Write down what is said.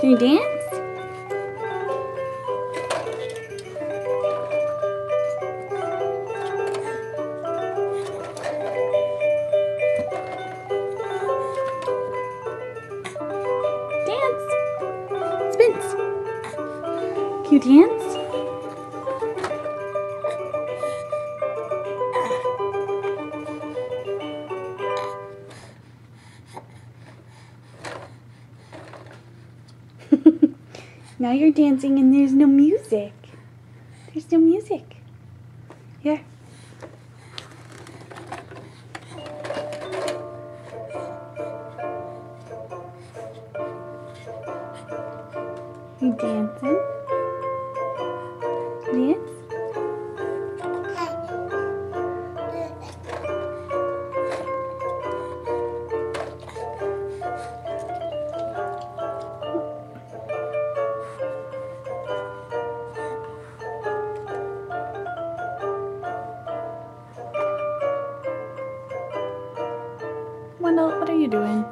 Can you dance? Dance. Spins. Can you dance? Now you're dancing and there's no music. There's no music. Here. You dancing? Dance? Wendell, what are you doing?